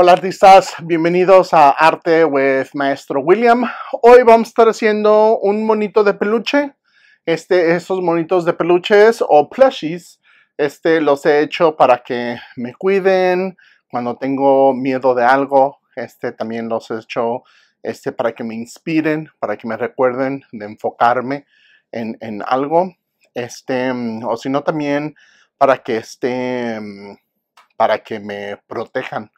Hola artistas, bienvenidos a Arte with Maestro William. Hoy vamos a estar haciendo un monito de peluche. Este, estos monitos de peluches o plushies, este los he hecho para que me cuiden cuando tengo miedo de algo. Este también los he hecho este, para que me inspiren, para que me recuerden de enfocarme en, en algo. Este, o si no también para que este, para que me protejan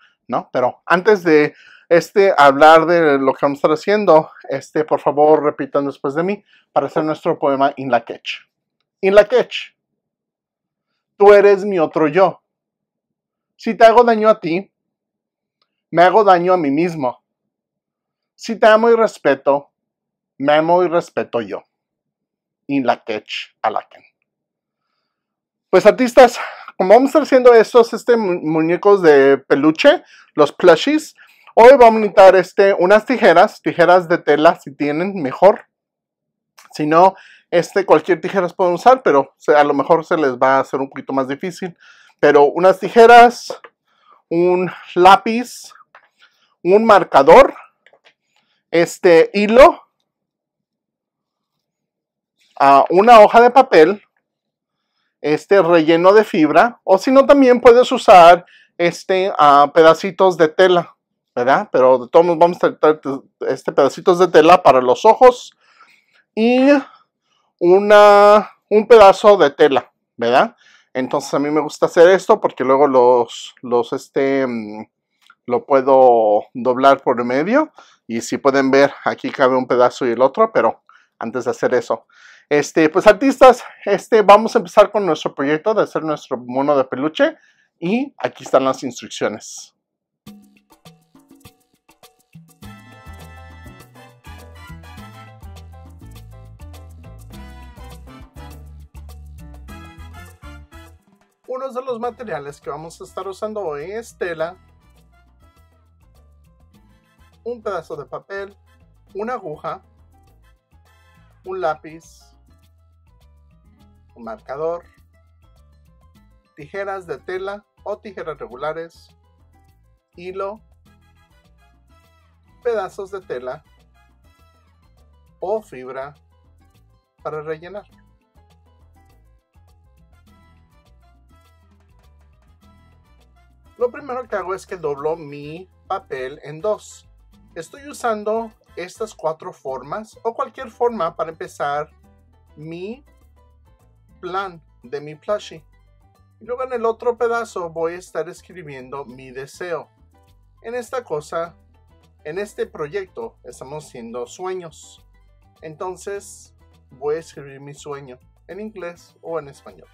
Pero antes de este, hablar de lo que vamos a estar haciendo, este, por favor, repitan después de mí para hacer nuestro poema In la Ketch. In la Ketch. Tú eres mi otro yo. Si te hago daño a ti, me hago daño a mí mismo. Si te amo y respeto, me amo y respeto yo. In la Ketch Alaken. Pues artistas, como vamos a estar haciendo estos este, muñecos de peluche, los plushies, hoy vamos a necesitar este, unas tijeras, tijeras de tela si tienen, mejor. Si no, este, cualquier tijeras pueden usar, pero a lo mejor se les va a hacer un poquito más difícil. Pero unas tijeras, un lápiz, un marcador, este hilo, uh, una hoja de papel, este relleno de fibra o si no también puedes usar este pedacitos de tela, ¿verdad? Pero de todos vamos a tratar este pedacitos de tela para los ojos y una, un pedazo de tela, ¿verdad? Entonces a mí me gusta hacer esto porque luego los, los este, mm, lo puedo doblar por medio y si pueden ver aquí cabe un pedazo y el otro, pero antes de hacer eso. Este, pues artistas, este, vamos a empezar con nuestro proyecto de hacer nuestro mono de peluche y aquí están las instrucciones. Uno de los materiales que vamos a estar usando hoy es tela, un pedazo de papel, una aguja, un lápiz, marcador, tijeras de tela o tijeras regulares, hilo, pedazos de tela o fibra para rellenar. Lo primero que hago es que doblo mi papel en dos. Estoy usando estas cuatro formas o cualquier forma para empezar mi plan de mi plushie. Y luego en el otro pedazo voy a estar escribiendo mi deseo. En esta cosa, en este proyecto, estamos haciendo sueños. Entonces voy a escribir mi sueño en inglés o en español.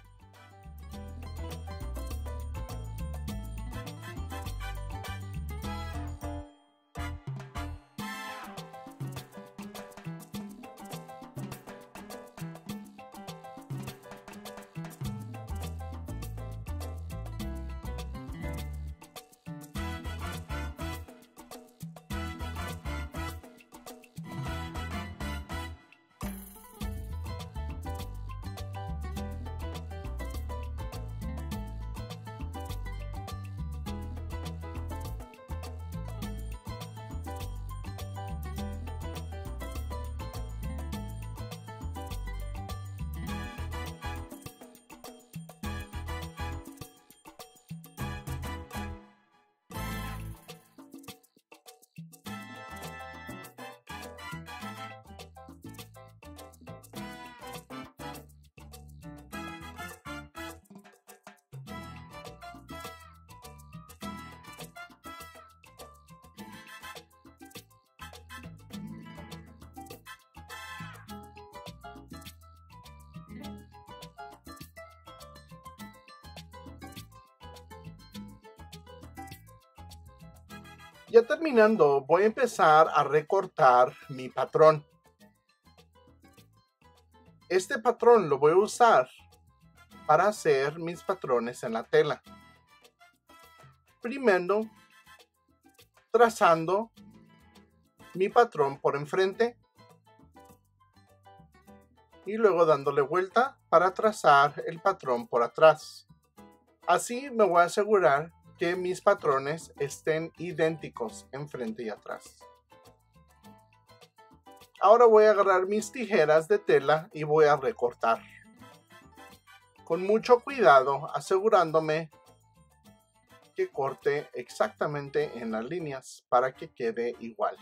Ya terminando, voy a empezar a recortar mi patrón. Este patrón lo voy a usar para hacer mis patrones en la tela. Primero, trazando mi patrón por enfrente y luego dándole vuelta para trazar el patrón por atrás. Así me voy a asegurar que mis patrones estén idénticos enfrente y atrás. Ahora voy a agarrar mis tijeras de tela y voy a recortar. Con mucho cuidado, asegurándome que corte exactamente en las líneas para que quede igual.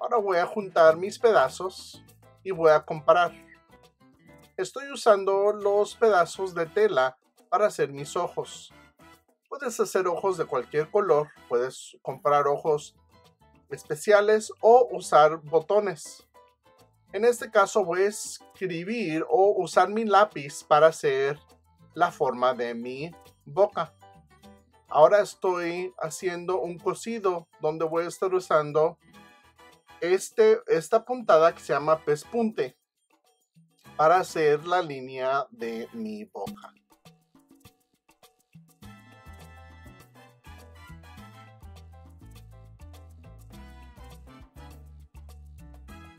Ahora voy a juntar mis pedazos y voy a comparar. Estoy usando los pedazos de tela para hacer mis ojos. Puedes hacer ojos de cualquier color, puedes comprar ojos especiales o usar botones. En este caso voy a escribir o usar mi lápiz para hacer la forma de mi boca. Ahora estoy haciendo un cosido donde voy a estar usando este, esta puntada que se llama pespunte para hacer la línea de mi boca.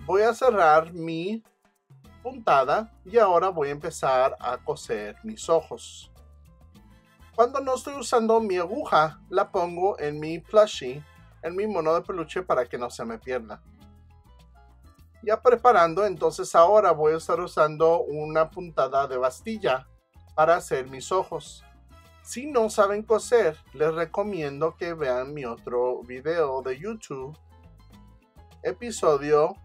voy a cerrar mi puntada y ahora voy a empezar a coser mis ojos. Cuando no estoy usando mi aguja, la pongo en mi plushie, en mi mono de peluche para que no se me pierda. Ya preparando, entonces ahora voy a estar usando una puntada de bastilla para hacer mis ojos. Si no saben coser, les recomiendo que vean mi otro video de YouTube, episodio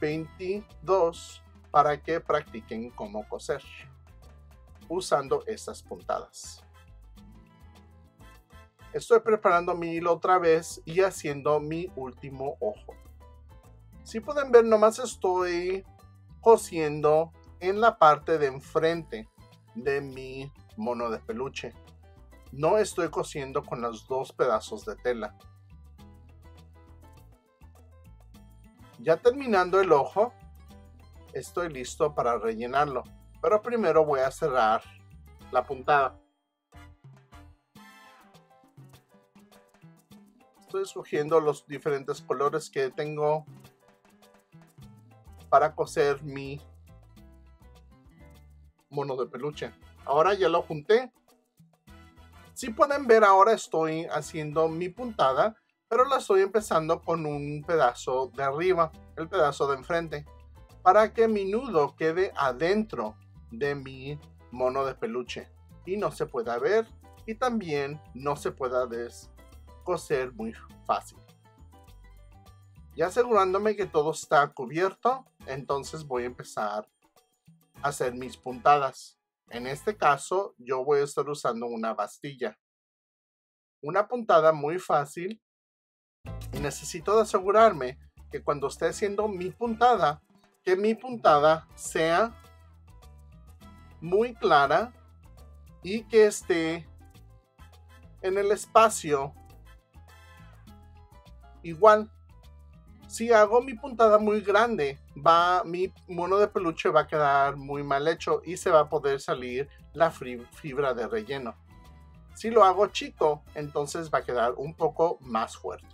22 para que practiquen cómo coser usando estas puntadas. Estoy preparando mi hilo otra vez y haciendo mi último ojo. Si pueden ver, nomás estoy cosiendo en la parte de enfrente de mi mono de peluche. No estoy cosiendo con los dos pedazos de tela. Ya terminando el ojo, estoy listo para rellenarlo. Pero primero voy a cerrar la puntada. Estoy escogiendo los diferentes colores que tengo para coser mi mono de peluche. Ahora ya lo junté. Si pueden ver, ahora estoy haciendo mi puntada pero la estoy empezando con un pedazo de arriba, el pedazo de enfrente, para que mi nudo quede adentro de mi mono de peluche y no se pueda ver y también no se pueda descoser muy fácil. Y asegurándome que todo está cubierto, entonces voy a empezar a hacer mis puntadas. En este caso, yo voy a estar usando una bastilla. Una puntada muy fácil y necesito asegurarme que cuando esté haciendo mi puntada, que mi puntada sea muy clara y que esté en el espacio igual. Si hago mi puntada muy grande, va mi mono de peluche va a quedar muy mal hecho y se va a poder salir la fibra de relleno. Si lo hago chico, entonces va a quedar un poco más fuerte.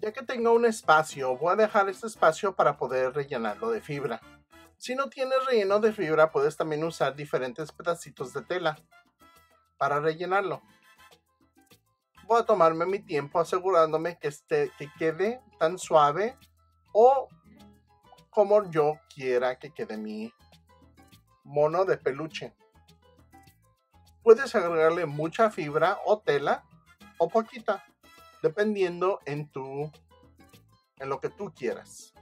Ya que tenga un espacio, voy a dejar este espacio para poder rellenarlo de fibra. Si no tienes relleno de fibra, puedes también usar diferentes pedacitos de tela para rellenarlo. Voy a tomarme mi tiempo asegurándome que, este, que quede tan suave o como yo quiera que quede mi mono de peluche. Puedes agregarle mucha fibra o tela o poquita, dependiendo en tu en lo que tú quieras.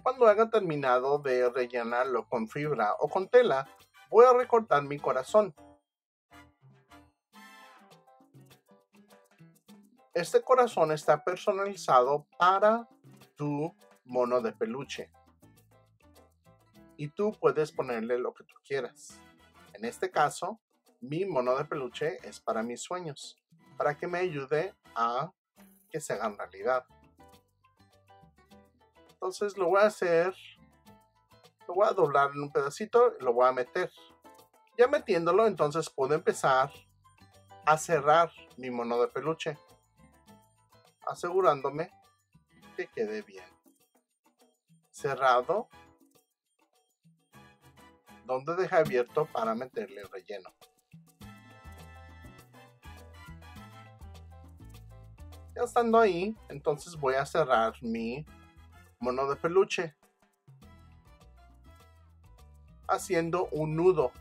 Cuando haya terminado de rellenarlo con fibra o con tela, voy a recortar mi corazón. Este corazón está personalizado para tu mono de peluche. Y tú puedes ponerle lo que tú quieras. En este caso, mi mono de peluche es para mis sueños, para que me ayude a que se hagan realidad. Entonces lo voy a hacer, lo voy a doblar en un pedacito y lo voy a meter. Ya metiéndolo, entonces puedo empezar a cerrar mi mono de peluche, asegurándome que quede bien. Cerrado, donde deja abierto para meterle el relleno. Ya estando ahí, entonces voy a cerrar mi mono de peluche. Haciendo un nudo.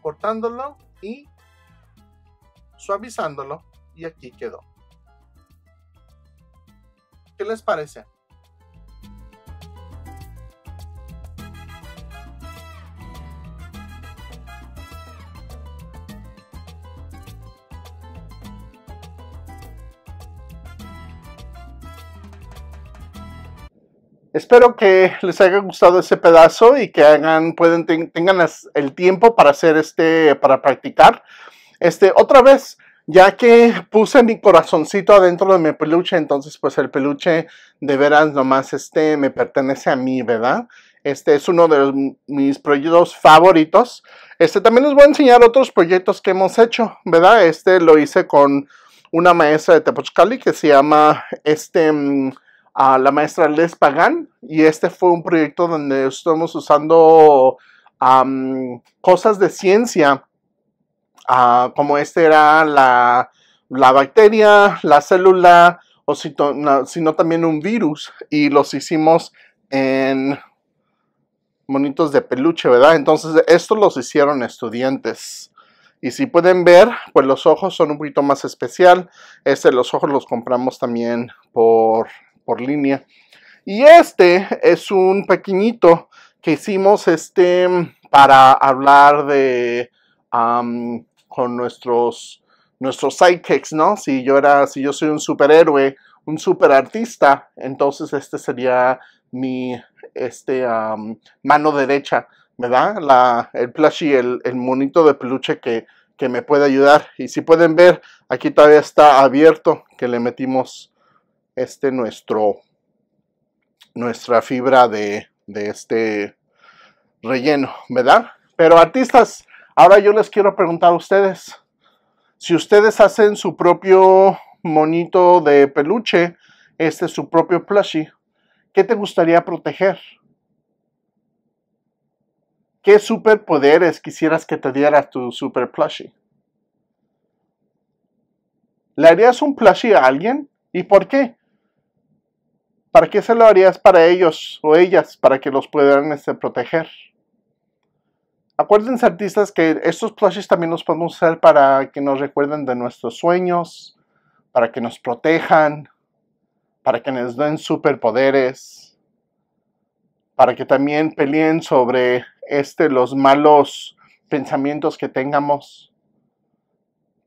Cortándolo y suavizándolo. Y aquí quedó. ¿qué les parece? Espero que les haya gustado ese pedazo y que hagan, pueden, tengan el tiempo para hacer este, para practicar. Este, otra vez, ya que puse mi corazoncito adentro de mi peluche, entonces pues el peluche de veras nomás este me pertenece a mí, ¿verdad? Este es uno de mis proyectos favoritos. Este también les voy a enseñar otros proyectos que hemos hecho, ¿verdad? Este lo hice con una maestra de Tepochcali que se llama este mm, a la maestra Les Pagan y este fue un proyecto donde estamos usando cosas de ciencia ah, como este era la, bacteria, la célula o si sino también un virus y los hicimos en monitos de peluche, ¿verdad? Entonces, esto los hicieron estudiantes. Y si pueden ver, pues los ojos son un poquito más especial. Este, los ojos los compramos también por por línea. Y este es un pequeñito que hicimos este para hablar de con nuestros nuestros sidekicks, ¿no? Si yo era, si yo soy un superhéroe, un superartista, entonces este sería mi este mano derecha, ¿verdad? La, el plushie, el, el monito de peluche que, que me puede ayudar. Y si pueden ver, aquí todavía está abierto, que le metimos este nuestro nuestra fibra de, de este relleno, ¿verdad? Pero artistas, ahora yo les quiero preguntar a ustedes, si ustedes hacen su propio monito de peluche, este es su propio plushie, ¿qué te gustaría proteger? ¿Qué superpoderes quisieras que te diera tu super plushie? ¿Le harías un plushie a alguien? ¿Y por qué? ¿Para qué se lo harías para ellos o ellas para que los puedan este, proteger? Acuérdense artistas que estos plushies también los podemos usar para que nos recuerden de nuestros sueños, para que nos protejan, para que nos den superpoderes, para que también peleen sobre este los malos pensamientos que tengamos,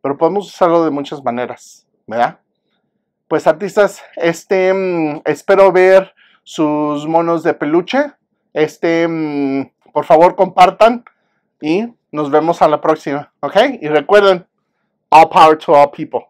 pero podemos usarlo de muchas maneras, ¿verdad? Pues artistas, este, mm, espero ver sus monos de peluche. Este, mm, por favor, compartan y nos vemos a la próxima, ¿ok? Y recuerden, all power to all people.